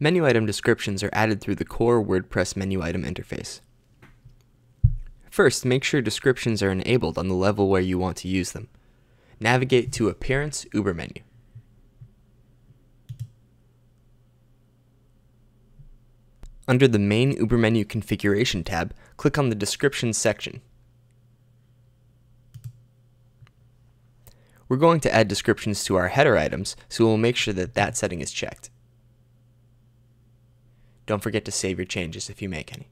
Menu item descriptions are added through the core WordPress menu item interface. First, make sure descriptions are enabled on the level where you want to use them. Navigate to Appearance UberMenu. Under the main UberMenu configuration tab, click on the Descriptions section. We're going to add descriptions to our header items, so we'll make sure that that setting is checked. Don't forget to save your changes if you make any.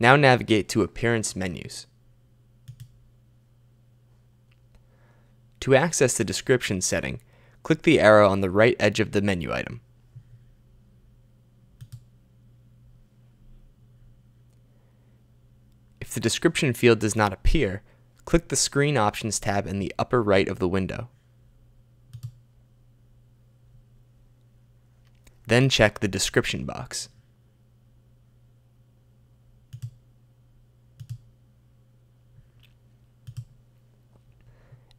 Now navigate to Appearance menus. To access the description setting, click the arrow on the right edge of the menu item. If the description field does not appear, click the Screen Options tab in the upper right of the window. Then check the description box.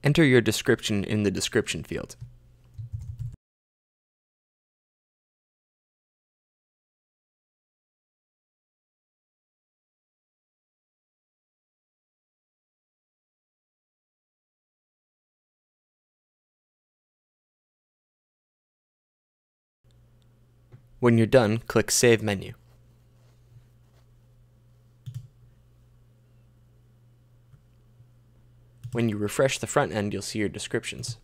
Enter your description in the description field. When you're done, click Save Menu. When you refresh the front end, you'll see your descriptions.